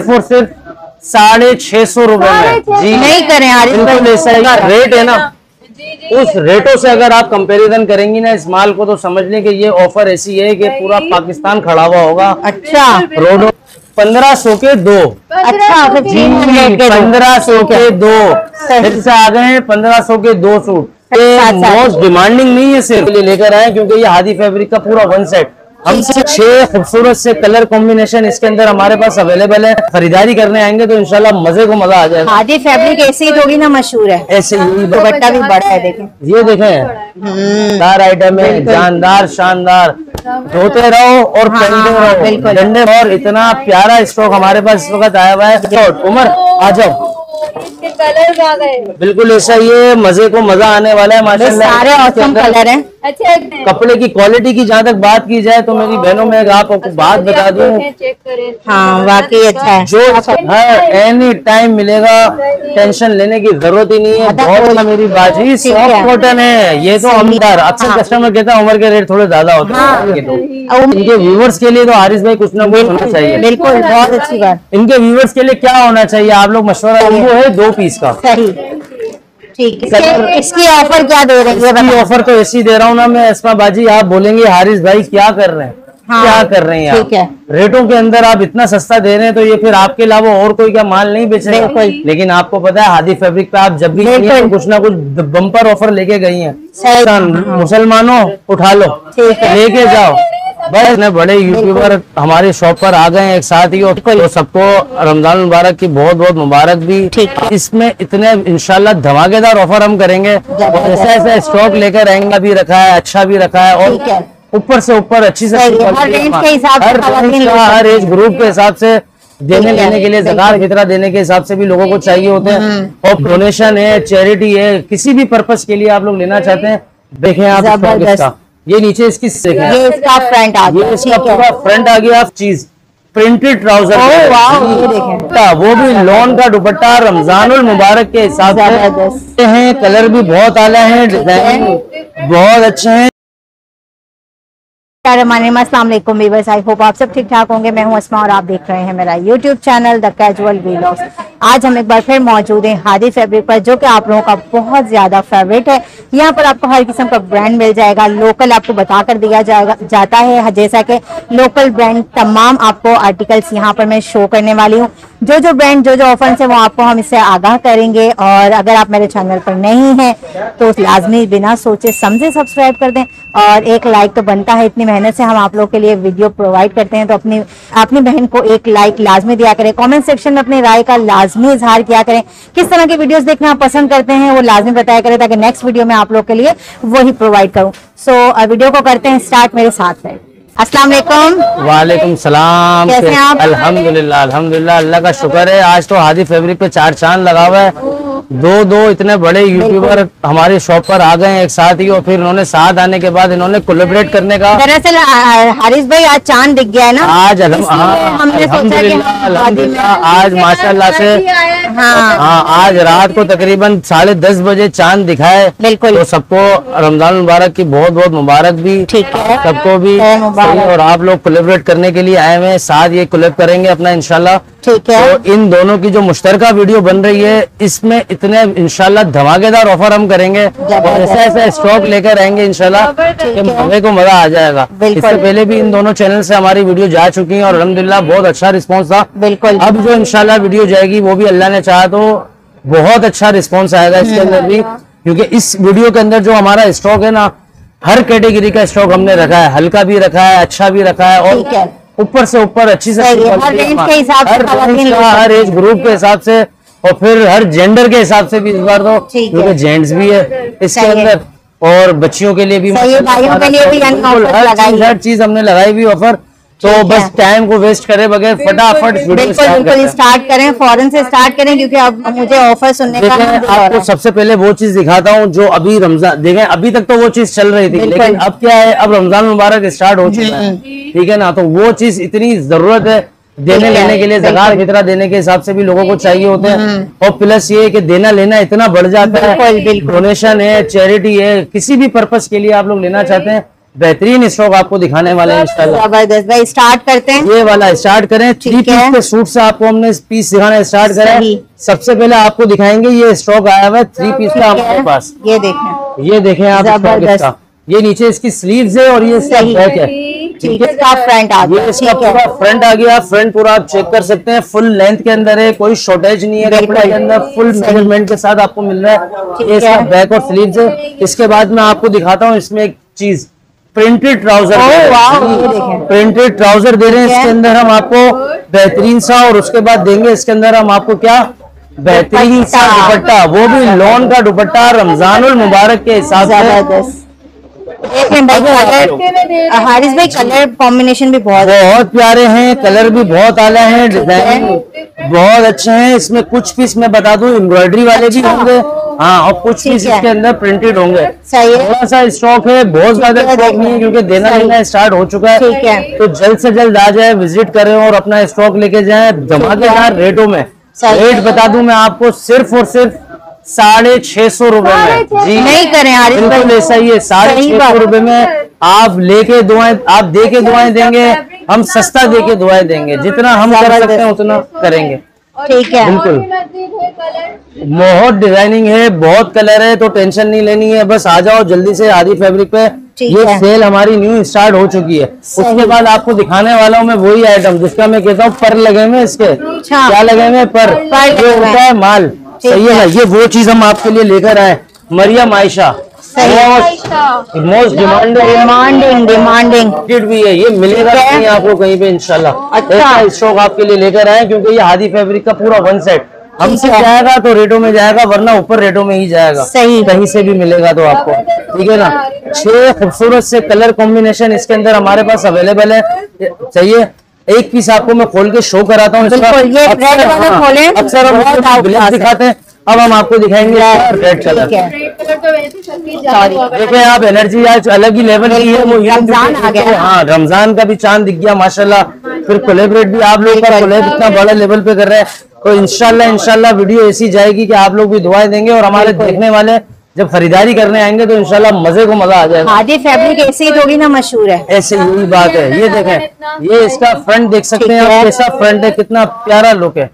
Four सिर्फ़ साढ़े छह सौ रुपए में। जी। नहीं करें बिल्कुल रेट है ना। उस रेटों से अगर आप कंपैरिजन करेंगी ना इस माल को तो समझ लें कि ये ऑफ़र ऐसी है कि पूरा पाकिस्तान खड़ा हुआ होगा। अच्छा। रोडो पंद्रह सौ के दो। अच्छा। पंद्रह सौ के दो। फिर से आ गए हैं पंद्रह सौ के दो सूट। ये साथ साथ। मोस्ट डिमांडिंग नहीं है सिर्फ़। लेकर आए क्योंकि ये हादी फैब्रिक का पूरा वन सेट हमसे छह खूबसूरत से कलर कॉम्बिनेशन इसके अंदर हमारे पास अवेलेबल है। खरीदारी करने आएँगे तो इनशाला मज़े को मज़ा आ जाएगा। खादी फैब्रिक ऐसे ही थोड़ी ना मशहूर है। ऐसे ही दुपट्टा भी बड़ा है देखें। ये देखें। चार आइटम है जानदार शानदार। धोते रहो और हाँ, पहनते हाँ, रहो। बिल्कुल। और इतना प्यारा स्टॉक हमारे पास इस वक्त आया हुआ है। उमर आ जाओ। कलर आ गए। बिल्कुल ऐसा ये मज़े को मज़ा आने वाला है माशाल्लाह। सारे औसम कलर हैं। अच्छा कपड़े की क्वालिटी की जहाँ तक बात की जाए तो मेरी बहनों में आपको बात बता दूँ। चेक करें। हाँ वाकई अच्छा है। जो हर एनी टाइम मिलेगा टेंशन लेने की ज़रूरत ही नहीं है। बहुत मेरी बाजी सॉफ्ट कॉटन है। ये तो अमदार अक्सर हाँ। कस्टमर कहता है उम्र के रेट थोड़े ज़्यादा होते हैं। ये तो। इनके व्यूवर्स के लिए तो हारिस भाई कुछ ना कुछ होना चाहिए। बिल्कुल बहुत अच्छी बात। इनके व्यूवर्स के लिए क्या होना चाहिए? आप लोग मशवरा वो है दो पीस। का सही। ठीक इसके इसकी ऑफ़र क्या दे रही है ऑफ़र तो ऐसी दे रहा हूँ ना मैं इसमा बाजी आप बोलेंगे हारिस भाई क्या कर रहे हैं? हाँ, क्या कर रहे हैं ठीक है। रेटों के अंदर आप इतना सस्ता दे रहे हैं तो ये फिर आपके अलावा और कोई क्या माल नहीं बेचेगा बिल्कुल। लेकिन आपको पता है हादी फैब्रिक पे आप जब भी हैं तो कुछ ना कुछ बम्पर ऑफ़र लेके गई हैं। मुसलमानों उठा लो। लेके जाओ। बस इतने बड़े यूट्यूबर हमारे शॉप पर आ गए हैं एक साथ ही और तो सबको रमज़ान मुबारक की बहुत बहुत मुबारक भी। इसमें इतने इंशाल्लाह धमाकेदार ऑफ़र हम करेंगे। ऐसा ऐसा स्टॉक लेकर आएँगे भी रखा है अच्छा भी रखा है और ऊपर से ऊपर अच्छी से हर के हिसाब एज ग्रुप के हिसाब से देने लेने के लिए। जगार फितरा देने के हिसाब से भी लोगों को चाहिए होते हम्म। हैं और डोनेशन है चैरिटी है किसी भी पर्पज के लिए आप लोग लेना चाहते हैं देखें आप। इसका ये नीचे इसकी ये इसका फ्रंट आ ये गया। इसका ठीक पूरा फ्रंट आ गया चीज़ प्रिंटेड ट्राउज़र वाह, ये देखें। वो भी लॉन का दुपट्टा रमज़ान रमजानुल मुबारक के हिसाब से। हैं कलर भी बहुत आला है डिज़ाइन बहुत अच्छे हैं। अस्सलाम आई होप आप सब ठीक ठाक होंगे। मैं हूँ अस्मा और आप देख रहे हैं मेरा YouTube channel the casual vlogs आज हम एक बार फिर मौजूद हैं हादी फैब्रिक पर, जो कि आप लोगों का बहुत ज़्यादा फेवरेट है। यहाँ पर आपको हर किस्म का ब्रांड मिल जाएगा। लोकल आपको बताकर दिया जाएगा, जाता है। जैसा कि लोकल ब्रांड तमाम आपको आर्टिकल्स यहाँ पर मैं शो करने वाली हूँ। जो जो ब्रांड जो जो ऑफ़र है, वो आपको हम इससे आगाह करेंगे। और अगर आप मेरे चैनल पर नहीं हैं तो लाजमी बिना सोचे समझे सब्सक्राइब कर दें। और एक लाइक तो बनता है, इतनी मेहनत से हम आप लोग के लिए वीडियो प्रोवाइड करते हैं। तो अपनी अपनी बहन को एक लाइक लाजमी दिया करें। कमेंट सेक्शन में अपनी राय का लाजमी इजहार किया करें। किस तरह की वीडियोस देखना आप पसंद करते हैं, वो लाजमी बताया करें, ताकि नेक्स्ट वीडियो में आप लोग के लिए वही प्रोवाइड करूँ। सो वीडियो को करते हैं स्टार्ट मेरे साथ है अस्सलाम वालेकुम। वालेकुम सलाम। कैसे हैं आप? अल्हम्दुलिल्लाह अल्हम्दुलिल्लाह अल्लाह का शुक्र है। आज तो हादी फैब्रिक पे चार चाँद लगा हुआ है। दो दो इतने बड़े यूट्यूबर हमारे शॉप पर आ गए एक साथ ही और फिर इन्होंने साथ आने के बाद इन्होंने कोलेबरेट करने का दरअसल आ- भाई आज चाँद दिख गया है ना? आज हाँ, हमने सोचा कि अल्हम्दुलिल्लाह हम अल्हम्दुलिल्लाह आज माशाल्लाह से हाँ हाँ आज रात को तकरीबन साढ़े दस बजे चाँद दिखाए। बिल्कुल। तो सबको रमज़ान मुबारक की बहुत बहुत मुबारक भी। ठीक है। सबको भी और आप लोग कोलेबरेट करने के लिए आए हुए साथ ये कोलेब करेंगे अपना इंशाल्लाह। ठीक है। तो इन दोनों की जो मुश्तरका वीडियो बन रही है इसमें इतने इंशाल्लाह धमाकेदार ऑफ़र हम करेंगे। और ऐसा ऐसा स्टॉक लेकर आएँगे इंशाल्लाह कि हमें को मज़ा आ जाएगा। इससे पहले भी इन दोनों चैनल से हमारी वीडियो जा चुकी है और अलहमदिल्ला बहुत अच्छा रिस्पॉन्स था। बिल्कुल। अब जो इनशाला वीडियो जाएगी वो भी अल्लाह ने चाहा तो बहुत अच्छा रिस्पॉन्स आएगा इसके अंदर भी। क्योंकि इस वीडियो के अंदर जो हमारा स्टॉक है ना हर कैटेगरी का स्टॉक हमने रखा है। हल्का भी रखा है अच्छा भी रखा है। और ऊपर से ऊपर अच्छी से हर के हिसाब से एज ग्रुप के हिसाब से और फिर हर जेंडर के हिसाब से भी इस बार तो क्योंकि जेंट्स भी है इसके अंदर और बच्चियों के लिए भी भाइयों के लिए भी हर चीज़ हमने लगाई भी ऑफ़र तो बस टाइम को वेस्ट करे बगैर फटाफट बिल्कुल। स्टार्ट बिल्कुल स्टार्ट करें। फॉरन से स्टार्ट करें क्योंकि अब मुझे ऑफ़र सुनने का हो आपको सबसे पहले वो चीज़ दिखाता हूँ जो अभी रमज़ान देखें अभी तक तो वो चीज़ चल रही थी लेकिन अब क्या है अब रमज़ान मुबारक स्टार्ट हो चुका है। ठीक है ना तो वो चीज़ इतनी ज़रूरत है देने लेने के लिए जगार कितना देने के हिसाब से भी लोगों को चाहिए होते हैं। और प्लस ये कि देना लेना इतना बढ़ जाता है। डोनेशन है चैरिटी है किसी भी पर्पज के लिए आप लोग लेना चाहते हैं बेहतरीन स्टॉक आपको दिखाने वाले हैं इंशाल्लाह। ज़बरदस्त। भाई स्टार्ट करते हैं। ये वाला स्टार्ट करें थ्री पीस के सूट से आपको हमने पीस दिखाना स्टार्ट करें। सबसे पहले आपको दिखाएँगे ये स्टॉक आया हुआ है थ्री पीस का। हमारे पास। ये देखें। ये देखें आप ये नीचे इसकी स्लीव्स है और ये इसका बैक है। ठीक है इसका फ्रंट आ गया। इसका पूरा फ्रंट आ गया। फ्रंट पूरा आप चेक कर सकते हैं। फुल लेंथ के अंदर है कोई शॉर्टेज नहीं है। कपड़े के अंदर। फुल मेज़रमेंट के साथ आपको मिल रहा है। ये इसका बैक और स्लीव्स है। इसके बाद मैं आपको दिखाता हूँ इसमें एक चीज़। प्रिंटेड ट्राउज़र ओह, वाह, ये देखें। प्रिंटेड ट्राउज़र दे रहे हैं इसके अंदर हम आपको बेहतरीन सा और उसके बाद देंगे इसके अंदर हम आपको क्या? बेहतरीन सा दुपट्टा। वो भी लॉन का दुपट्टा रमजानुल मुबारक के हिसाब से। हारिस भाई कलर कॉम्बिनेशन भी बहुत बहुत प्यारे हैं कलर भी बहुत आला है डिज़ाइन बहुत अच्छे हैं। इसमें कुछ पीस मैं बता दूँ एम्ब्रॉयडरी वाले भी अच्छा। होंगे। हाँ और कुछ पीस। इसके अंदर प्रिंटेड होंगे। थोड़ा सा स्टॉक है बहुत ज़्यादा स्टॉक नहीं है क्योंकि देना। लेना स्टार्ट हो चुका है। ठीक है। तो जल्द से जल्द आ जाए विज़िट करें और अपना स्टॉक लेके जाए। धमाकेदार रेटों में। रेट बता दूँ मैं आपको सिर्फ़ और सिर्फ़ साढ़े छह सौ रुपये में। जी। नहीं करें बिल्कुल ऐसा ही है साढ़े छह सौ रुपये में आप लेके दुआएँ आप दे के दुआएँ देंगे हम सस्ता दे के दुआएँ देंगे। जितना हम कर सकते हैं उतना करेंगे। ठीक है। बिल्कुल। बहुत डिज़ाइनिंग है बहुत कलर है तो टेंशन नहीं लेनी है बस आ जाओ जल्दी से आदि फैब्रिक पे। ये सेल हमारी न्यू स्टार्ट हो चुकी है। उसके बाद आपको दिखाने वाला हूँ मैं वही आइटम जिसका मैं कहता हूँ पर लगे हुए इसके। अच्छा। क्या लगे हुए पर। ये होता है। माल। सही है है। ये वो चीज़ हम आपके लिए लेकर आए Mariyam Ayesha. Most demanding demanding kit भी है ये मिलेगा नहीं आपको कहीं पे इंशाल्लाह। अच्छा। स्टॉक आपके लिए लेकर आए क्योंकि ये हादी फैब्रिक का पूरा वन सेट हमसे जाएगा तो रेटों में जाएगा वरना ऊपर रेटों में ही जाएगा। सही। कहीं से भी मिलेगा तो आपको। ठीक है ना? छह खूबसूरत से कलर कॉम्बिनेशन इसके अंदर हमारे पास अवेलेबल है। चाहिए? एक पीस आपको मैं खोल के शो कराता हूँ अक्सर- हाँ, अक्सर हम दिखाते हैं। अब हम आपको दिखाएँगे रेड कलर तो देखें आप एनर्जी आज अलग ही लेवल की है वो रमज़ान आ गया। हाँ रमज़ान का भी चाँद दिख गया माशाल्लाह। फिर कोलेबरेट भी आप लोग का कोलेब इतना बड़ा लेवल पे कर रहे हैं। तो इनशाला इनशाला वीडियो ऐसी जाएगी कि आप लोग भी दुआएँ देंगे और हमारे देखने वाले जब खरीदारी करने आएँगे तो इनशाला मज़े को मज़ा आ जाएगा। खादी फैब्रिक ऐसे ही थोड़ी ना मशहूर है। ऐसे ही बात है। ये देखें ये इसका फ्रंट देख सकते हैं आप कैसा फ्रंट है कितना प्यारा लुक है।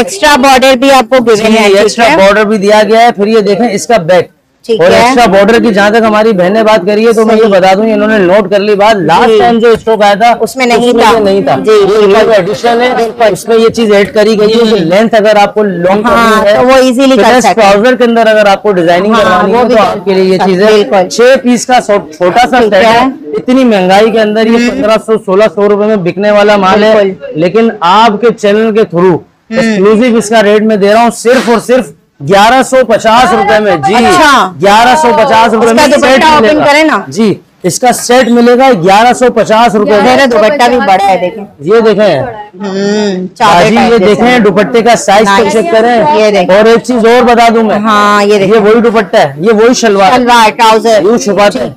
एक्स्ट्रा बॉर्डर भी आपको है? एक्स्ट्रा बॉर्डर भी दिया गया है। फिर ये देखें इसका बैक और एक्स्ट्रा बॉर्डर की जहाँ तक हमारी बहन ने बात करी है तो मैं ये बता दूँ इन्होंने नोट कर ली बात। लास्ट टाइम जो स्टॉक आया था उसमें नहीं था। ये नहीं था। ये एडिशन है उसमें ये चीज़ ऐड करी गई है लेंथ अगर आपको लॉन्ग हाँ, तो वो हैं। ट्राउज़र के अंदर अगर आपको डिज़ाइनिंग हाँ, करवानी है तो आपके लिए ये चीज़ है। छह पीस का छोटा सा सेट है। है। इतनी महँगाई के अंदर ये पंद्रह सौ सोलह सौ रुपए में बिकने वाला माल है। लेकिन आपके चैनल के थ्रू एक्सक्लूसिव इसका रेट में दे रहा हूँ सिर्फ़ और सिर्फ़ ग्यारह सौ पचास रूपए में जी अच्छा। ग्यारह सौ पचास रूपए में सेट मिलेगा। करें ना। जी इसका सेट मिलेगा ग्यारह सौ पचास रूपए मेरा में दुपट्टा भी बड़ा है देखें ये देखें हम्म type ये। देखें दुपट्टे का साइज़ Nice। चेक करें ये देखें। और एक चीज़ और बता दूँ मैं हाँ ये ये देखिए वही दुपट्टा है ये वही शलवार है। ट्राउज़र यूँ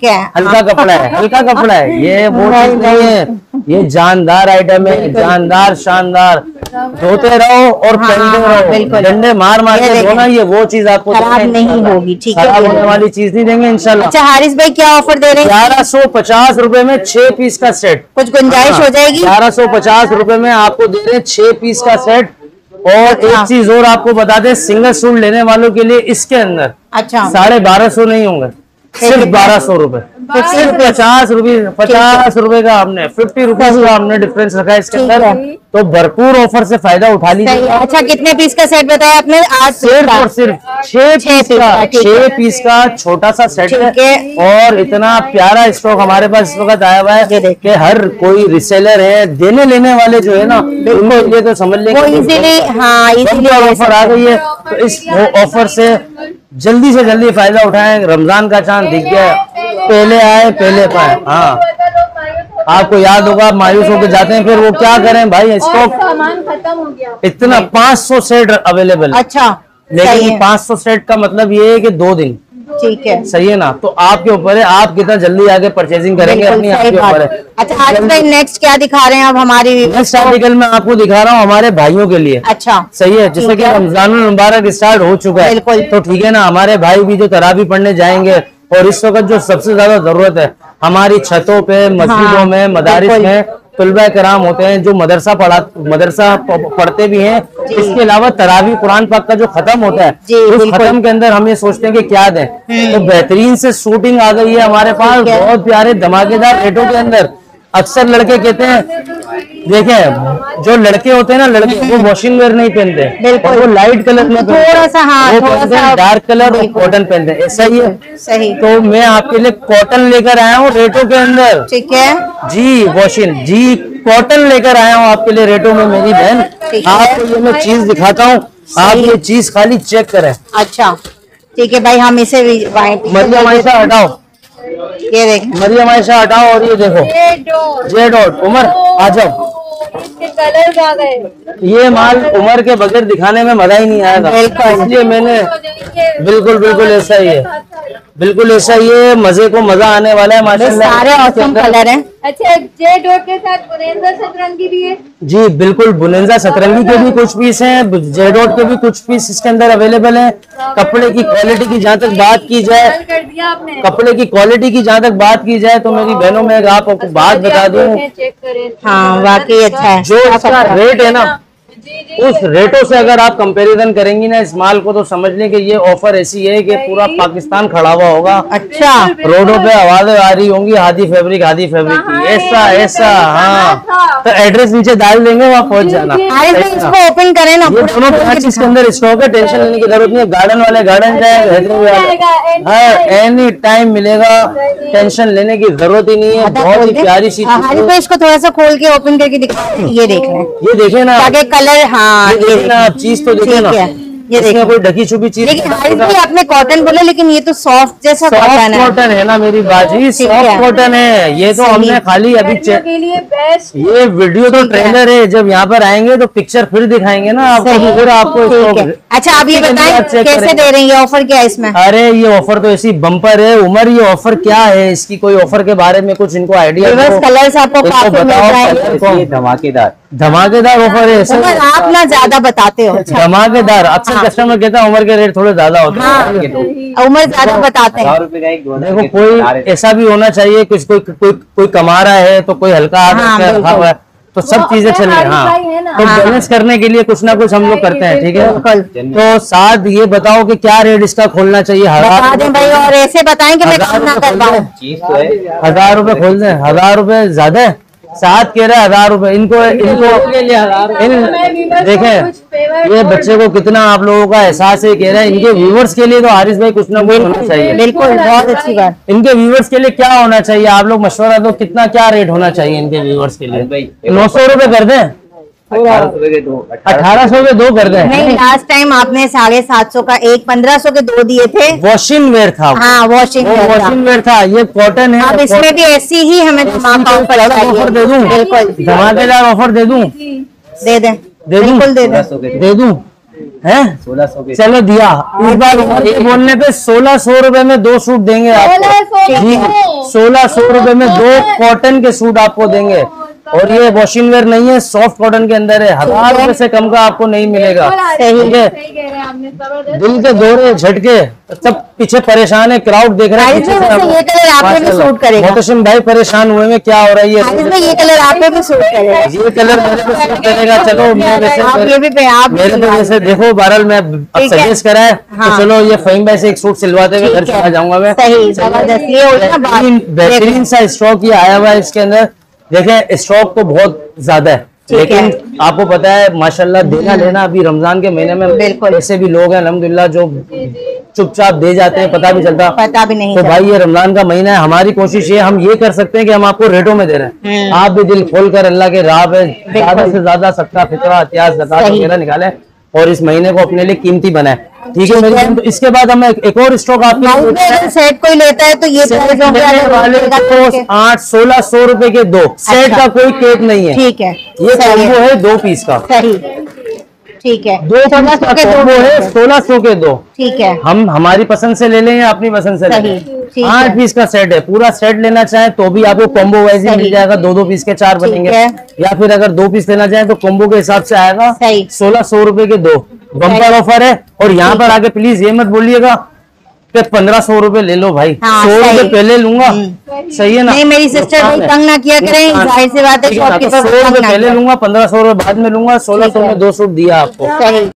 है हल्का कपड़ा है हल्का कपड़ा है ये वो नहीं है ये जानदार आइटम है जानदार शानदार। धोते रहो और हाँ, पहनते हाँ, रहो। डंडे मार मार के। धोना ये वो चीज़ आपको खराब नहीं होगी, ठीक है, खराब होने वाली चीज़ नहीं देंगे इंशाल्लाह। अच्छा हारिस भाई क्या ऑफ़र दे रहे हैं? ग्यारह सौ पचास रूपए में छह पीस का सेट कुछ गुंजाइश हो जाएगी? ग्यारह सौ पचास रूपए में आपको दे रहे हैं छह पीस का सेट और अच्छा। एक चीज़ और आपको बता दें सिंगल सूट लेने वालों के लिए इसके अंदर अच्छा। साढ़े बारह सौ नहीं होंगे सिर्फ़ बारह सौ रूपए। सिर्फ़ पचास रूपए पचास रूपए का हमने फिफ्टी रुपीज़ का हमने डिफरेंस रखा है इसके अंदर। तो भरपूर ऑफ़र से फ़ायदा उठा लीजिए। अच्छा कितने पीस का सेट बताया आपने? पीस सिर्फ़ और सिर्फ़ छह पीस का छह पीस का छोटा सा सेट है। और इतना प्यारा स्टॉक हमारे पास इस वक्त आया हुआ है। कि हर कोई रिसेलर है देने लेने वाले जो है ना उनके लिए तो समझ लेंगे हाँ ऑफ़र आ गई है। तो इस ऑफ़र से जल्दी से जल्दी फ़ायदा उठाएँ। रमज़ान का चाँद दिख गया। पहले आए पहले पाए। हाँ। आपको याद होगा आप मायूस होकर जाते हैं फिर वो क्या करें भाई स्टॉक सामान खत्म हो गया। इतना 500 सेट अवेलेबल है अच्छा लेकिन है। 500 सेट का मतलब ये है कि दो दिन। ठीक है। सही है ना? तो आपके ऊपर है आप कितना जल्दी आगे परचेजिंग करेंगे अपनी आपके ऊपर है। अच्छा आज भाई नेक्स्ट क्या दिखा रहे हैं आप हमारी नेक्स्ट आर्टिकल मैं आपको दिखा रहा हूँ हमारे भाइयों के लिए। अच्छा। सही है जैसे कि रमज़ान मुबारक स्टार्ट हो चुका है। बिल्कुल। तो ठीक है ना हमारे भाई भी जो तराबी पढ़ने जाएँगे और इस वक्त जो सबसे ज़्यादा ज़रूरत है हमारी छतों पे मस्जिदों हाँ, में मदारिस में तुलबा कराम होते हैं जो मदरसा पढ़ा मदरसा पढ़ते भी हैं। इसके अलावा तरावी कुरान पाक का जो खत्म होता है उस खत्म के अंदर हम ये सोचते हैं कि क्या दें। तो बेहतरीन से शूटिंग आ गई है हमारे पास बहुत प्यारे धमाकेदार रेटों के अंदर। अक्सर लड़के कहते हैं देखें जो लड़के होते हैं ना लड़के वो वॉशिंग वेयर नहीं पहनते। बिल्कुल। वो लाइट कलर में थोड़ा सा, हाँ, वो थोड़ा सा- डार्क कलर और कॉटन पहनते हैं। ऐसा ही है। सही। तो मैं आपके लिए कॉटन लेकर आया हूँ रेटो के अंदर। ठीक है। जी वॉशिंग जी कॉटन लेकर आया हूँ आपके लिए रेटो में मेरी बहन। आपको ये मैं चीज़ दिखाता हूँ। आप ये चीज़ खाली चेक करें। अच्छा। ठीक है भाई हम इसे वाइट हटाओ। ये देखो। मरियम आयशा हटाओ और ये देखो। ये डॉट। जे डॉट उमर आ जाओ। कलर आ गए। ये माल उमर के बगैर दिखाने में मज़ा ही नहीं आएगा। था इसलिए मैंने तो बिल्कुल बिल्कुल ऐसा ही है। बिल्कुल ऐसा ही है। मज़े को मज़ा आने वाला है सारे ऑसम कलर हैं। अच्छा जे डॉट के साथ बुनेंदा सतरंगी भी है। जी बिल्कुल बुलेंजा सतरंगी के भी कुछ पीस हैं जेडोट के भी कुछ पीस इसके अंदर अवेलेबल है। कपड़े की क्वालिटी की जहाँ तक बात की जाए कल कर दिया आपने। कपड़े की क्वालिटी की जहाँ तक बात की जाए तो मेरी बहनों में आपको बात बता दू हाँ वाकई अच्छा। है। जो इसका रेट है ना जी जी उस रेटों से अगर आप कंपैरिजन करेंगी ना इस माल को तो समझ लें कि ये ऑफ़र ऐसी है कि पूरा पाकिस्तान खड़ा हुआ होगा। अच्छा। रोडों पे आवाज़ें आ रही होंगी हादी फैब्रिक हादी फैब्रिक की। ऐसा ऐसा हाँ? तो एड्रेस नीचे डाल देंगे वहाँ पहुँच जाना। इसको ओपन करें ना दोनों ब्रांच इसके अंदर स्टॉक है टेंशन लेने की ज़रूरत नहीं है गार्डन वाले गार्डन जाए एनी टाइम मिलेगा टेंशन लेने की ज़रूरत ही नहीं है बहुत ही प्यारी सी हाँ, इसको थोड़ा सा खोल के ओपन करके दिखा ये देख लें। ये देखे ना। कलर हाँ ये ये देखिए ना आप चीज़ तो देखे ना। ये इसमें कोई ढकी छुपी चीज़ लेकिन आपने कॉटन बोला लेकिन ये तो सॉफ्ट जैसा सॉफ्ट कॉटन है। कॉटन है ना मेरी बाजी है। सॉफ्ट कॉटन है। ये तो। हमने खाली अभी के लिए बेस्ट ये वीडियो तो ट्रेलर है। जब यहाँ पर आएँगे तो पिक्चर फिर दिखाएँगे ना आपको फिर आपको अच्छा आप ये बताएँ कैसे दे रहे हैं ये ऑफ़र क्या है इसमें? अरे ये ऑफ़र तो ऐसी बम्पर है। उमर ये ऑफ़र क्या है? इसकी कोई ऑफ़र के बारे में कुछ इनको आइडिया कलर आपको धमाकेदार। धमाकेदार ऑफ़र है आप ना ज़्यादा बताते हो। अच्छा। धमाकेदार अक्सर कस्टमर कहता है उम्र के रेट थोड़े ज़्यादा होते हैं। हाँ। उमर ज़्यादा बताते हैं। देखो कोई ऐसा भी होना चाहिए कुछ कोई कोई कोई कमा रहा है तो कोई हल्का हाथ हाँ, रखा हुआ है तो सब चीज़ें चल रही हाँ। तो हाँ, बैलेंस करने के लिए कुछ ना कुछ हम लोग करते हैं ठीक है? तो साथ ये बताओ कि क्या रेट इसका खोलना चाहिए? बता हज़ार दें भाई और ऐसे बताएँ कि मैं हज़ार काम ना रुपए कर खोल पाऊँ। दें। चीज़ तो है। हज़ार रुपए खोल दें हज़ार रुपए ज़्यादा है? सात कह रहे हैं हज़ार रूपए। इनको इनको इन देखें ये बच्चे को कितना आप लोगों का एहसास है कह रहे हैं इनके व्यूवर्स के लिए तो हारिस भाई कुछ ना कुछ होना चाहिए। बिल्कुल बहुत अच्छी बात। इनके व्यूवर्स के लिए क्या होना चाहिए? आप लोग मशवरा दो कितना क्या रेट होना चाहिए इनके व्यूवर्स के लिए? नौ सौ रुपये कर दें? अठारह सौ के दो कर दें नहीं लास्ट टाइम आपने साढ़े सात सौ का एक पंद्रह सौ के दो दिए थे। वॉशिंग वेयर था हाँ वॉशिंग वो वॉशिंग वेयर था ये कॉटन है अब इसमें भी ऐसी ही हमें ऑफ़र ऑफ़र दे दूँ? बिल्कुल। धमाकेदार ऑफ़र दे दूँ? दे दें। दे दूँ? बिल्कुल दे दें। हैं? सोलह सौ चलो दिया। इस बार बोलने पे सोलह सौ रुपए में दो सूट देंगे आपको। सोलह सौ रुपए में दो कॉटन के सूट आपको देंगे। और ये वॉशिंग वेयर नहीं है सॉफ्ट कॉटन के अंदर है। हज़ार रुपए से कम का आपको नहीं मिलेगा। सही ठीक है? दिल के दौरे झटके सब पीछे परेशान है क्राउड देख रहा है पीछे भाई, से ये कलर आप पे भी सूट करेगा। मोहतशिम भाई परेशान हुए में क्या हो रहा है ये? ये कलर आप पे भी सूट करेगा। ये कलर मेरे पे सूट करेगा चलो मैं वैसे आप मेरे पे वैसे देखो बहरहाल मैं। सजेस्ट करा है हाँ। तो चलो ये फहीम भाई से एक सूट सिलवाते हुए घर। चला जाऊँगा मैं। बेहतरीन सा स्टॉक ये आया हुआ है इसके अंदर। देखें स्टॉक तो बहुत ज़्यादा है लेकिन। आपको पता है माशाल्लाह देना लेना अभी रमज़ान के महीने में बिल्कुल। ऐसे भी लोग हैं अल्हम्दुलिल्लाह जो चुपचाप दे जाते हैं पता भी चलता। पता भी नहीं तो भाई ये रमज़ान का महीना है हमारी कोशिश ये हम ये कर सकते हैं कि हम आपको रेटों में दे रहे हैं। हम्म। आप भी दिल खोल कर अल्लाह के राह पे ज़्यादा से ज़्यादा सबका फितरा इतिहास जकात वगैरह निकाले और इस महीने को अपने लिए कीमती बनाए। ठीक है मेरी तो इसके बाद हम एक, एक और स्टॉक आपके सेट कोई लेता है तो ये लेने वाले को आठ सोलह सौ रूपए के दो। सेट अच्छा। का कोई केक नहीं है। ठीक है। ये जो कॉम्बो है। दो पीस का। सही। ठीक है। दो सोलह सौ का दो है सोलह सौ के दो। ठीक है। हम हमारी पसंद से ले लें या अपनी पसंद से ले लें? आठ पीस का सेट है पूरा सेट लेना चाहे तो भी आपको कॉम्बो वाइज ही मिल जाएगा दो दो पीस के चार बनेंगे। या फिर अगर दो पीस लेना चाहे तो कॉम्बो के हिसाब से आएगा सोलह सौ रूपए के दो। बम्पर ऑफ़र है और यहाँ पर आके प्लीज़ ये मत बोलिएगा पंद्रह सौ रूपए ले लो भाई हाँ, सौ रूपए पहले लूँगा सही है ना नहीं मेरी सिस्टर भाई तंग ना किया करें ज़ाहिर सी बात है सौ रूपए पहले लूँगा पंद्रह सौ रूपए बाद में लूँगा सोलह सौ में दो सूट दिया आपको